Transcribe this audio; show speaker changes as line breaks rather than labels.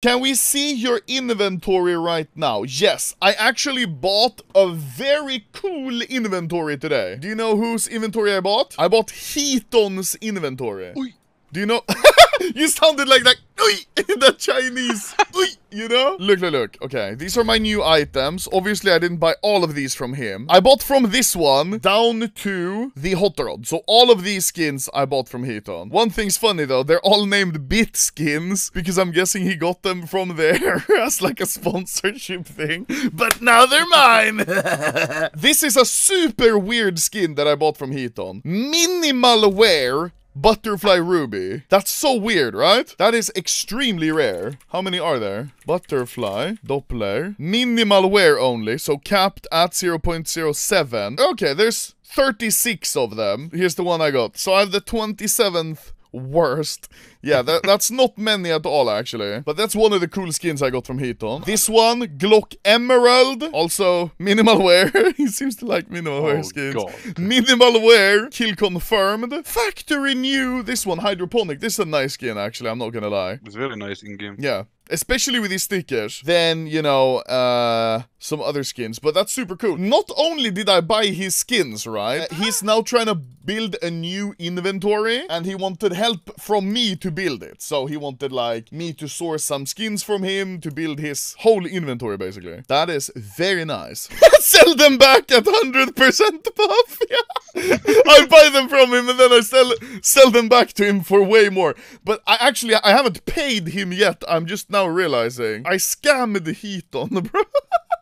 Can we see your inventory right now? Yes, I actually bought a very cool inventory today. Do you know whose inventory I bought? I bought HeatoN's inventory.
Oi.
Do you know? you sounded like that. Oi! the Chinese. You know? Look, look, look. Okay, these are my new items. Obviously, I didn't buy all of these from him. I bought from this one down to the hot rod. So all of these skins I bought from HeatoN. One thing's funny though, they're all named BitSkins because I'm guessing he got them from there as like a sponsorship thing. But now they're mine. this is a super weird skin that I bought from HeatoN. Minimal wear Butterfly Ruby. That's so weird, right? That is extremely rare. How many are there? Butterfly, Doppler, minimal wear only, so capped at 0.07. Okay, there's 36 of them. Here's the one I got. So I have the 27th worst. Yeah, that, that's not many at all actually. But that's one of the cool skins I got from HeatoN. This one, Glock Emerald. Also, minimal wear. he seems to like minimal wear
Oh,
skins.
God.
Minimal wear, kill confirmed. Factory new. This one, Hydroponic. This is a nice skin actually, I'm not gonna lie.
It's very nice in game.
Yeah. Especially with these stickers. Then, you know, uh, some other skins. But that's super cool. Not only did I buy his skins, right? uh, He's now trying to build a new inventory. And he wanted help from me to build it. So he wanted, like, me to source some skins from him to build his whole inventory, basically. That is very nice. sell them back at 100% buff. Yeah. I buy them from him and then I sell sell them back to him for way more. But I actually I haven't paid him yet. I'm just now realizing I scammed HeatoN, bro.